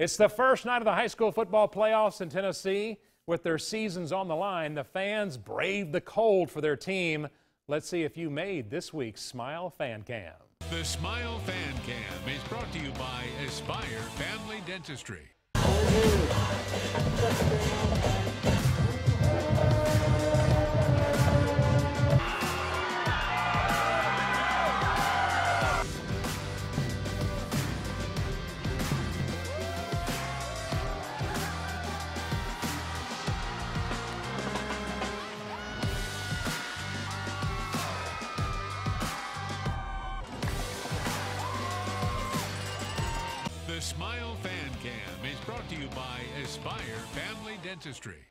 It's the first night of the high school football playoffs in Tennessee. With their seasons on the line, the fans braved the cold for their team. Let's see if you made this week's Smile Fan Cam. The Smile Fan Cam is brought to you by Aspire Family Dentistry. The Smile Fan Cam is brought to you by Aspire Family Dentistry.